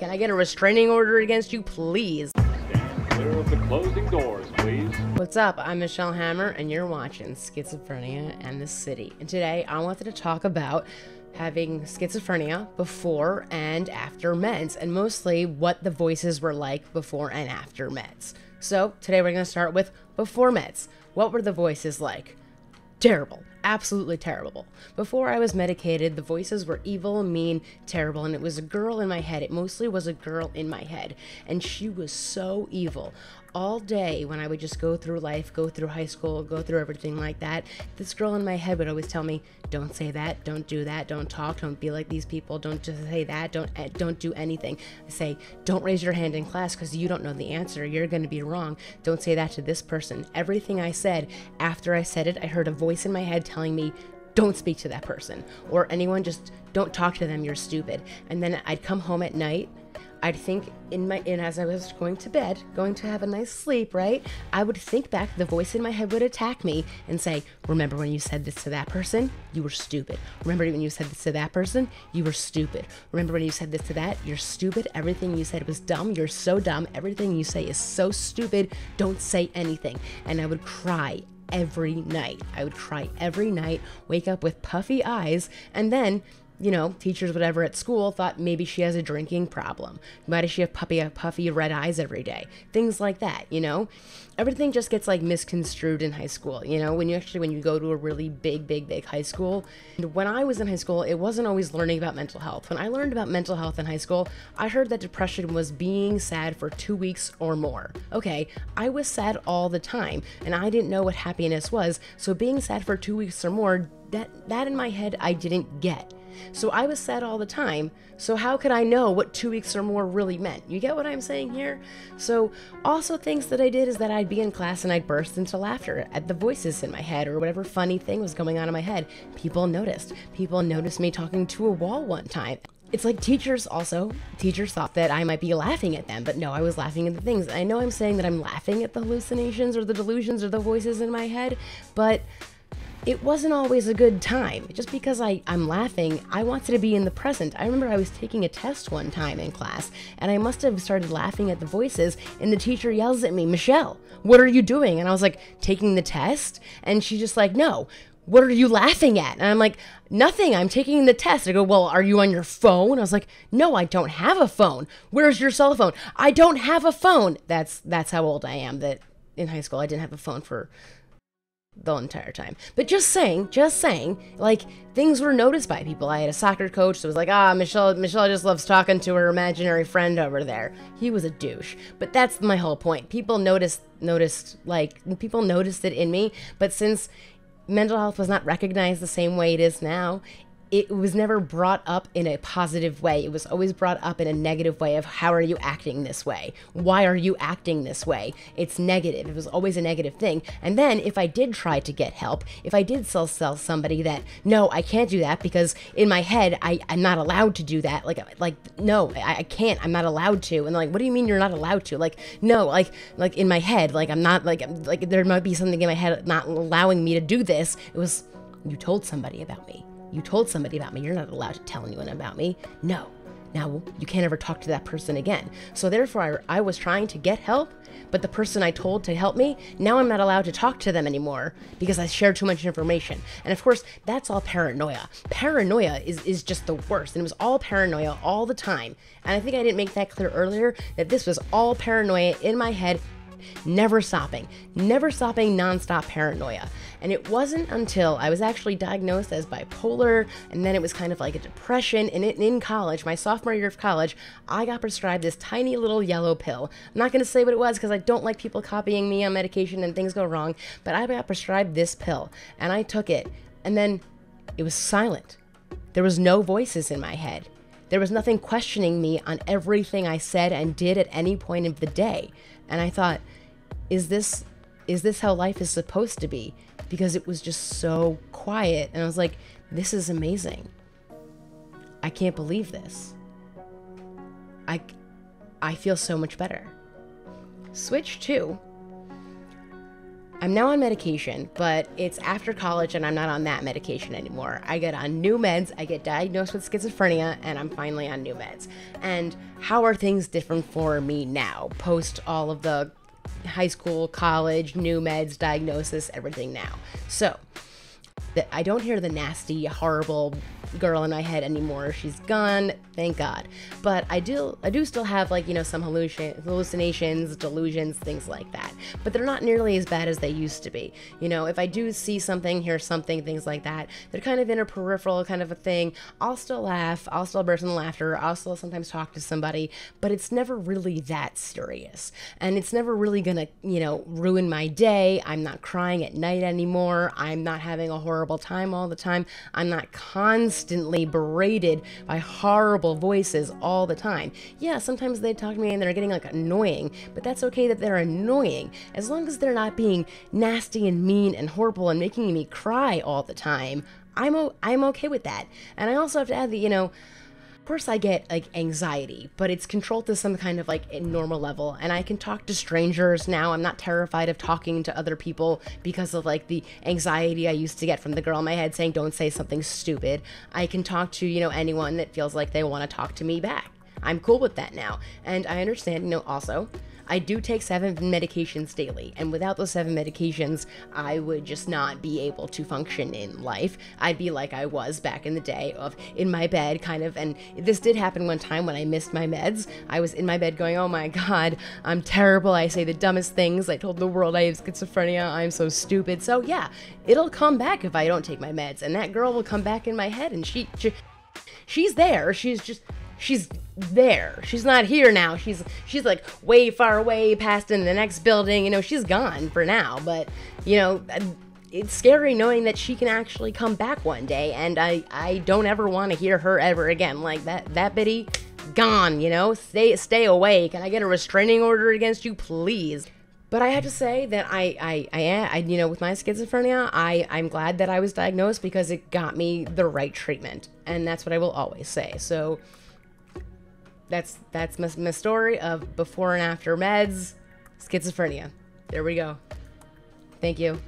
Can I get a restraining order against you, please? Stand clear of the closing doors, please. What's up? I'm Michelle Hammer, and you're watching Schizophrenia and the City. And today I wanted to talk about having schizophrenia before and after meds, and mostly what the voices were like before and after meds. So today we're going to start with before meds. What were the voices like? Terrible. Absolutely terrible. Before I was medicated, the voices were evil, mean, terrible, and it was a girl in my head. It mostly was a girl in my head. And she was so evil all day when I would just go through life, go through high school, go through everything like that, this girl in my head would always tell me, "Don't say that, don't do that, don't talk, don't be like these people, don't just say that, don't eh, don't do anything." I say, "Don't raise your hand in class because you don't know the answer. You're going to be wrong. Don't say that to this person." Everything I said, after I said it, I heard a voice in my head telling me, don't speak to that person or anyone just don't talk to them you're stupid and then i'd come home at night I'd think in my in as I was going to bed, going to have a nice sleep, right? I would think back, the voice in my head would attack me and say, "Remember when you said this to that person? You were stupid. Remember when you said this to that person? You were stupid. Remember when you said this to that? You're stupid. Everything you said was dumb. You're so dumb. Everything you say is so stupid. Don't say anything." And I would cry every night. I would cry every night, wake up with puffy eyes, and then you know, teachers, whatever at school thought maybe she has a drinking problem. Why does she have puppy, uh, puffy red eyes every day? Things like that, you know? Everything just gets like misconstrued in high school, you know? When you actually, when you go to a really big, big, big high school. When I was in high school, it wasn't always learning about mental health. When I learned about mental health in high school, I heard that depression was being sad for two weeks or more. Okay, I was sad all the time, and I didn't know what happiness was, so being sad for two weeks or more, that, that in my head, I didn't get. So I was sad all the time. So how could I know what two weeks or more really meant? You get what I'm saying here? So also things that I did is that I'd be in class and I'd burst into laughter at the voices in my head or whatever funny thing was going on in my head. People noticed. People noticed me talking to a wall one time it's like teachers also teachers thought that i might be laughing at them but no i was laughing at the things i know i'm saying that i'm laughing at the hallucinations or the delusions or the voices in my head but it wasn't always a good time. Just because I, I'm laughing, I wanted to be in the present. I remember I was taking a test one time in class, and I must have started laughing at the voices, and the teacher yells at me, Michelle, what are you doing? And I was like, taking the test? And she's just like, no, what are you laughing at? And I'm like, nothing, I'm taking the test. I go, well, are you on your phone? I was like, no, I don't have a phone. Where's your cell phone? I don't have a phone. That's that's how old I am that in high school I didn't have a phone for the entire time. But just saying, just saying, like things were noticed by people. I had a soccer coach that was like, ah, Michelle, Michelle just loves talking to her imaginary friend over there. He was a douche. But that's my whole point. People noticed, noticed, like people noticed it in me. But since mental health was not recognized the same way it is now, it was never brought up in a positive way. It was always brought up in a negative way of how are you acting this way? Why are you acting this way? It's negative. It was always a negative thing. And then if I did try to get help, if I did sell sell somebody that no, I can't do that because in my head I, I'm not allowed to do that. Like like no, I, I can't. I'm not allowed to. And like, what do you mean you're not allowed to? Like no, like like in my head, like I'm not like like there might be something in my head not allowing me to do this. It was you told somebody about me you told somebody about me. You're not allowed to tell anyone about me. No. Now you can't ever talk to that person again. So therefore, I, I, was trying to get help, but the person I told to help me, now I'm not allowed to talk to them anymore because I shared too much information. And of course, that's all paranoia. Paranoia is, is just the worst. And it was all paranoia all the time. And I think I didn't make that clear earlier that this was all paranoia in my head never stopping, never stopping nonstop paranoia. And it wasn't until I was actually diagnosed as bipolar, and then it was kind of like a depression. And in college, my sophomore year of college, I got prescribed this tiny little yellow pill. I'm not going to say what it was because I don't like people copying me on medication and things go wrong, but I got prescribed this pill, and I took it, and then it was silent. There was no voices in my head. There was nothing questioning me on everything I said and did at any point of the day. And I thought, is this is this how life is supposed to be? Because it was just so quiet and I was like, this is amazing. I can't believe this. I I feel so much better. Switch 2. I'm now on medication, but it's after college and I'm not on that medication anymore. I get on new meds, I get diagnosed with schizophrenia, and I'm finally on new meds. And how are things different for me now, post all of the high school, college, new meds, diagnosis, everything now? So, that I don't hear the nasty, horrible girl in my head anymore. She's gone, thank God. But I do, I do still have like you know some hallucin- hallucinations, delusions, things like that. But they're not nearly as bad as they used to be. You know, if I do see something, hear something, things like that, they're kind of in a peripheral kind of a thing. I'll still laugh, I'll still burst into laughter, I'll still sometimes talk to somebody, but it's never really that serious, and it's never really gonna you know ruin my day. I'm not crying at night anymore. I'm not having a horrible time all the time. I'm not constantly berated by horrible voices all the time. Yeah, sometimes they talk to me and they're getting like annoying, but that's okay that they're annoying as long as they're not being nasty and mean and horrible and making me cry all the time. I'm o- I'm okay with that. And I also have to add that you know course I get like anxiety, but it's controlled to some kind of like normal level and I can talk to strangers now. I'm not terrified of talking to other people because of like the anxiety I used to get from the girl in my head saying don't say something stupid. I can talk to, you know, anyone that feels like they want to talk to me back. I'm cool with that now. And I understand, you know, also I do take seven medications daily, and without those seven medications, I would just not be able to function in life. I'd be like I was back in the day of in my bed, kind of. And this did happen one time when I missed my meds. I was in my bed going, "Oh my god, I'm terrible. I say the dumbest things. I told the world I have schizophrenia. I'm so stupid." So yeah, it'll come back if I don't take my meds, and that girl will come back in my head, and she, she she's there. She's just she's there. She's not here now. She's she's like way far away past in the next building. You know, she's gone for now, but you know, it's scary knowing that she can actually come back one day and I I don't ever want to hear her ever again. Like that that bitty gone, you know? Stay stay away. Can I get a restraining order against you, please? But I have to say that I, I, I, I, you know, with my schizophrenia, I, I'm glad that I was diagnosed because it got me the right treatment, and that's what I will always say. So, that's that's my, my story of before and after meds, schizophrenia. There we go. Thank you.